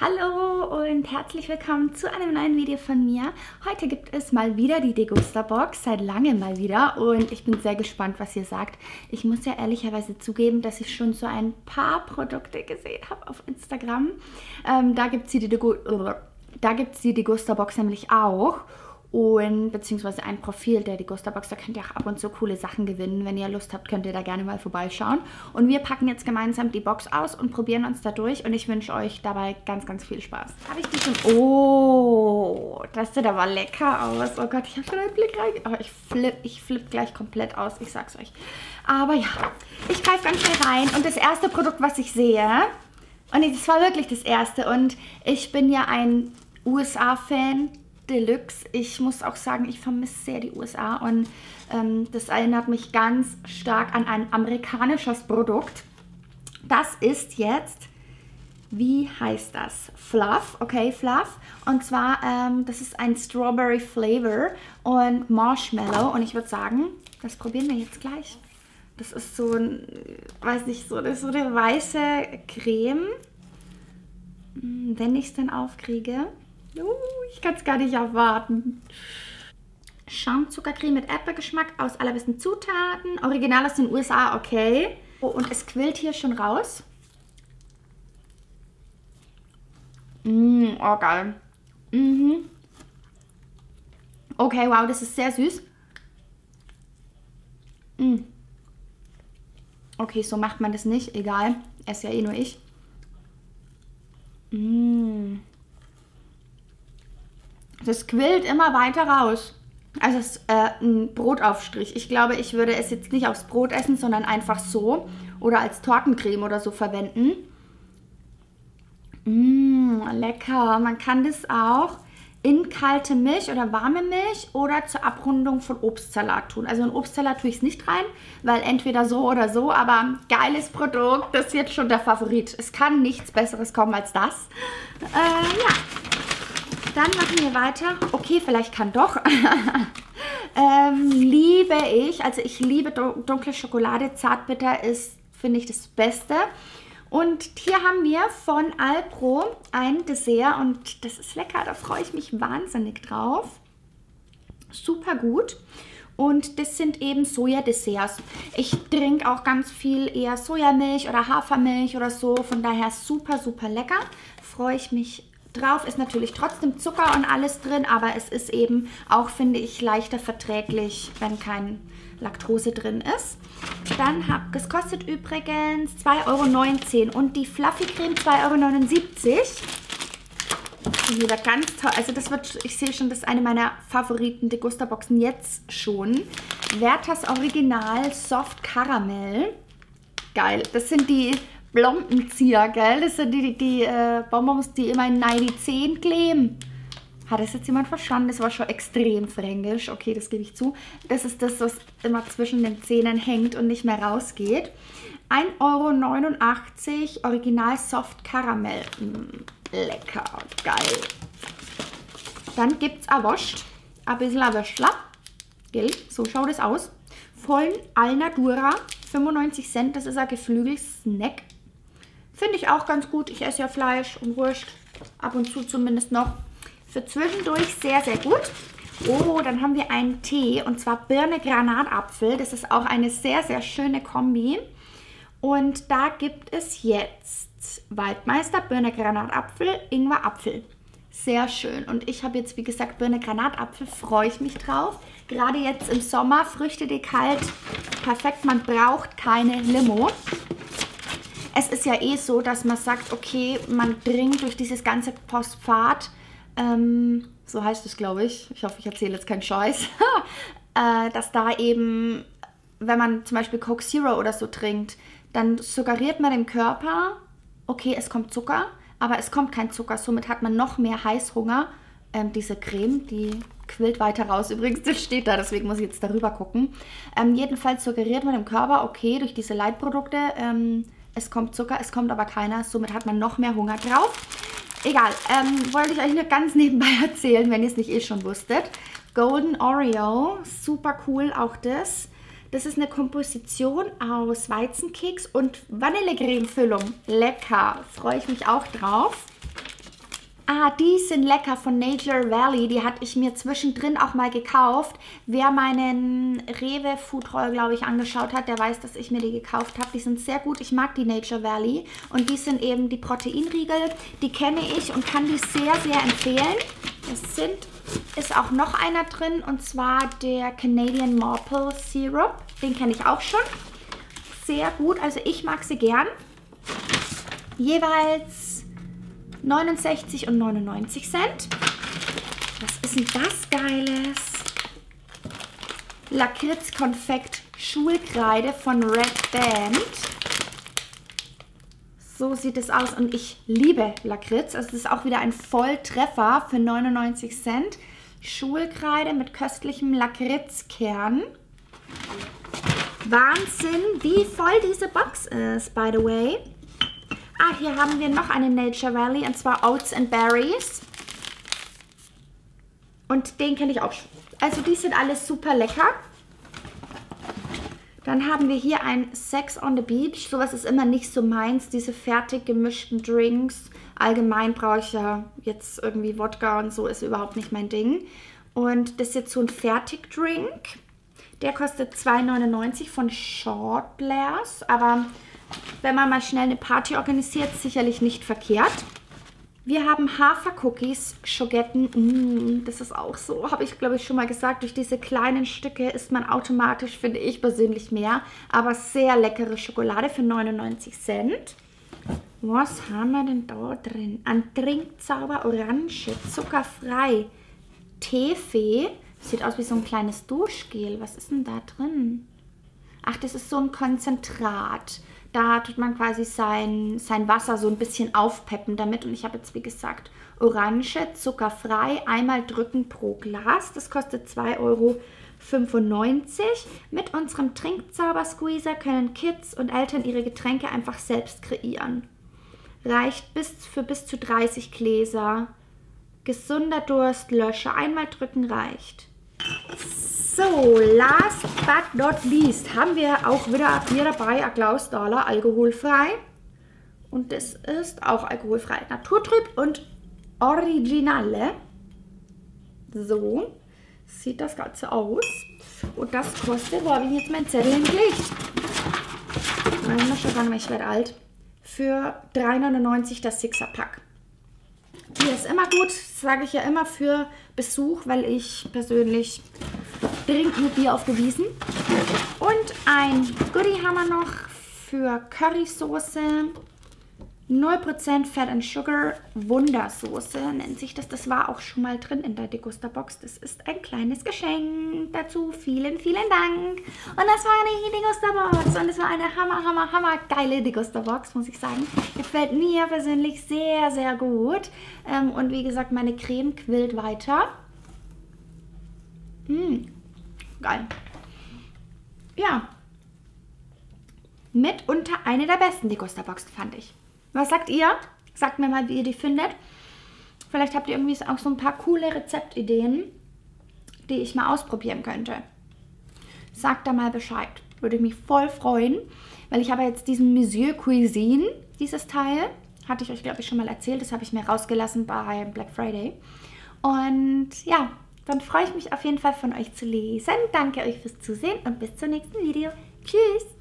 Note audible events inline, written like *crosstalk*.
Hallo und herzlich willkommen zu einem neuen Video von mir. Heute gibt es mal wieder die Degusta-Box, seit langem mal wieder und ich bin sehr gespannt, was ihr sagt. Ich muss ja ehrlicherweise zugeben, dass ich schon so ein paar Produkte gesehen habe auf Instagram. Ähm, da gibt es die, Degu Degusta-Box nämlich auch und beziehungsweise ein Profil der Degusta-Box. Da könnt ihr auch ab und zu coole Sachen gewinnen. Wenn ihr Lust habt, könnt ihr da gerne mal vorbeischauen. Und wir packen jetzt gemeinsam die Box aus und probieren uns da durch. Und ich wünsche euch dabei ganz, ganz viel Spaß. Habe ich die schon... Oh, das sieht aber lecker aus. Oh Gott, ich habe schon einen Blick rein... Oh, ich flippe ich flipp gleich komplett aus, ich sag's euch. Aber ja, ich greife ganz schnell rein. Und das erste Produkt, was ich sehe... Und das war wirklich das erste. Und ich bin ja ein USA-Fan Deluxe. Ich muss auch sagen, ich vermisse sehr die USA und ähm, das erinnert mich ganz stark an ein amerikanisches Produkt. Das ist jetzt, wie heißt das? Fluff, okay, Fluff. Und zwar, ähm, das ist ein Strawberry Flavor und Marshmallow. Und ich würde sagen, das probieren wir jetzt gleich. Das ist so ein, weiß nicht, so, das so eine weiße Creme. Hm, wenn ich es dann aufkriege. Uh, ich kann es gar nicht erwarten. Schaumzuckercreme mit Erdbeergeschmack aus allerbesten Zutaten. Original aus den USA, okay. Oh, und es quillt hier schon raus. Mmh, oh geil. Mhm. Okay, wow, das ist sehr süß. Mmh. Okay, so macht man das nicht. Egal. Esse ja eh nur ich. Mmh. Das quillt immer weiter raus. Also es ist äh, ein Brotaufstrich. Ich glaube, ich würde es jetzt nicht aufs Brot essen, sondern einfach so oder als Tortencreme oder so verwenden. Mmh, lecker. Man kann das auch in kalte Milch oder warme Milch oder zur Abrundung von Obstsalat tun. Also in Obstsalat tue ich es nicht rein, weil entweder so oder so, aber geiles Produkt, das ist jetzt schon der Favorit. Es kann nichts Besseres kommen als das. Äh, ja, dann machen wir weiter. Okay, vielleicht kann doch. *laughs* ähm, liebe ich, also ich liebe dunkle Schokolade. Zartbitter ist, finde ich, das Beste. Und hier haben wir von Alpro ein Dessert und das ist lecker. Da freue ich mich wahnsinnig drauf. Super gut. Und das sind eben Sojadesserts. Ich trinke auch ganz viel eher Sojamilch oder Hafermilch oder so. Von daher super, super lecker. Freue ich mich drauf ist natürlich trotzdem Zucker und alles drin, aber es ist eben auch, finde ich, leichter verträglich, wenn kein Laktose drin ist. Dann hab, es kostet übrigens 2,19 Euro und die Fluffy Creme 2,79 Euro. Wieder ganz toll. Also das wird, ich sehe schon, das ist eine meiner Favoriten Degusta-Boxen jetzt schon. Werthers Original Soft Caramel. Geil. Das sind die Blombenzieher, gell? Das sind die, die, die äh, Bonbons, die immer in die Zehen kleben. Hat das jetzt jemand verstanden? Das war schon extrem fränkisch. Okay, das gebe ich zu. Das ist das, was immer zwischen den Zähnen hängt und nicht mehr rausgeht. 1,89 Euro Original Soft Karamell. Mm, lecker, geil. Dann gibt es Awoscht. Ein bisschen Awöschler. Gell? So schaut es aus. Vollen Alnatura. 95 Cent. Das ist ein Geflügel-Snack. Finde ich auch ganz gut. Ich esse ja Fleisch und Wurst. Ab und zu zumindest noch. Für zwischendurch sehr, sehr gut. Oh, dann haben wir einen Tee und zwar Birne Granatapfel. Das ist auch eine sehr, sehr schöne Kombi. Und da gibt es jetzt Waldmeister, Birne Granatapfel, Ingwer Apfel. Sehr schön. Und ich habe jetzt, wie gesagt, Birne Granatapfel. Freue ich mich drauf. Gerade jetzt im Sommer, Früchte die kalt. Perfekt, man braucht keine Limo es ist ja eh so, dass man sagt, okay, man dringt durch dieses ganze Phosphat, ähm, so heißt es, glaube ich, ich hoffe, ich erzähle jetzt keinen Scheiß, *laughs* äh, dass da eben, wenn man zum Beispiel Coke Zero oder so trinkt, dann suggeriert man dem Körper, okay, es kommt Zucker, aber es kommt kein Zucker, somit hat man noch mehr Heißhunger. Ähm, diese Creme, die quillt weiter raus. *laughs* Übrigens, das steht da, deswegen muss ich jetzt darüber gucken. Ähm, jedenfalls suggeriert man dem Körper, okay, durch diese Leitprodukte ähm, es kommt Zucker, es kommt aber keiner. Somit hat man noch mehr Hunger drauf. Egal, ähm, wollte ich euch nur ganz nebenbei *laughs* erzählen, wenn ihr es nicht eh schon wusstet. Golden Oreo, super cool auch das. Das ist eine Komposition aus Weizenkeks und Vanillecreme-Füllung. Lecker, freue ich mich auch drauf. Ah, die sind lecker von Nature Valley. Die hatte ich mir zwischendrin auch mal gekauft. Wer meinen Rewe Food Roll, glaube ich, angeschaut hat, der weiß, dass ich mir die gekauft habe. Die sind sehr gut. Ich mag die Nature Valley. Und die sind eben die Proteinriegel. Die kenne ich und kann die sehr, sehr empfehlen. Es sind, ist auch noch einer drin und zwar der Canadian Maple Syrup. Den kenne ich auch schon. Sehr gut. Also ich mag sie gern. Jeweils 69 und 99 Cent. Was ist denn das Geiles? Lakritz-Konfekt Schulkreide von Red Band. So sieht es aus und ich liebe Lakritz. Also das ist auch wieder ein Volltreffer für 99 Cent. Schulkreide mit köstlichem Lakritzkern. Wahnsinn, wie voll diese Box ist, by the way. Ah, hier haben wir noch eine Nature Valley und zwar Oats and Berries. Und den kenne ich auch schon. Also die sind alles super lecker. Dann haben wir hier ein Sex on the Beach. Sowas ist immer nicht so meins, diese fertig gemischten Drinks. Allgemein brauche ich ja jetzt irgendwie Wodka und so, ist überhaupt nicht mein Ding. Und das ist jetzt so ein Fertigdrink. Der kostet 2,99 von Short Blairs, aber wenn man mal schnell eine Party organisiert, sicherlich nicht verkehrt. Wir haben Hafercookies, Schogetten. Mm, das ist auch so, habe ich glaube ich schon mal gesagt. Durch diese kleinen Stücke isst man automatisch, finde ich persönlich mehr. Aber sehr leckere Schokolade für 99 Cent. Was haben wir denn da drin? An Trinkzauber Orange, zuckerfrei, Teefee. Sieht aus wie so ein kleines Duschgel. Was ist denn da drin? Ach, das ist so ein Konzentrat. Da tut man quasi sein, sein Wasser so ein bisschen aufpeppen damit. Und ich habe jetzt, wie gesagt, Orange, zuckerfrei, einmal drücken pro Glas. Das kostet 2,95 Euro. Mit unserem Trinkzauber-Squeezer können Kids und Eltern ihre Getränke einfach selbst kreieren. Reicht bis für bis zu 30 Gläser. Gesunder Durstlöscher. Einmal drücken reicht. So, last but not least haben wir auch wieder hier dabei ein Klaus Dahler alkoholfrei. Und das ist auch alkoholfrei. Naturtrüb und Originale. So sieht das Ganze aus. Und das kostet, wo habe ich jetzt mein Zettel hingelegt? Ich schon gar nicht mehr, ich werde alt. Für 3,99 das Sixer-Pack. Hier ist immer gut, sage ich ja immer für Besuch, weil ich persönlich dringend Bier aufgewiesen. Und ein Goodie haben wir noch für Currysoße. 0% Fat and Sugar Wundersoße nennt sich das. Das war auch schon mal drin in der Degusta-Box. Das ist ein kleines Geschenk dazu. Vielen, vielen Dank. Und das war die Degusta-Box. Und es war eine hammer, hammer, hammer geile Degusta-Box, muss ich sagen. Gefällt mir persönlich sehr, sehr gut. Ähm, und wie gesagt, meine Creme quillt weiter. Mmh, geil. Ja. Mitunter eine der besten Degusta-Boxen, fand ich. Was sagt ihr? Sagt mir mal, wie ihr die findet. Vielleicht habt ihr irgendwie auch so ein paar coole Rezeptideen, die ich mal ausprobieren könnte. Sagt da mal Bescheid. Würde mich voll freuen, weil ich habe jetzt diesen Monsieur Cuisine, dieses Teil. Hatte ich euch, glaube ich, schon mal erzählt. Das habe ich mir rausgelassen bei Black Friday. Und ja, dann freue ich mich auf jeden Fall von euch zu lesen. Danke euch fürs Zusehen und bis zum nächsten Video. Tschüss!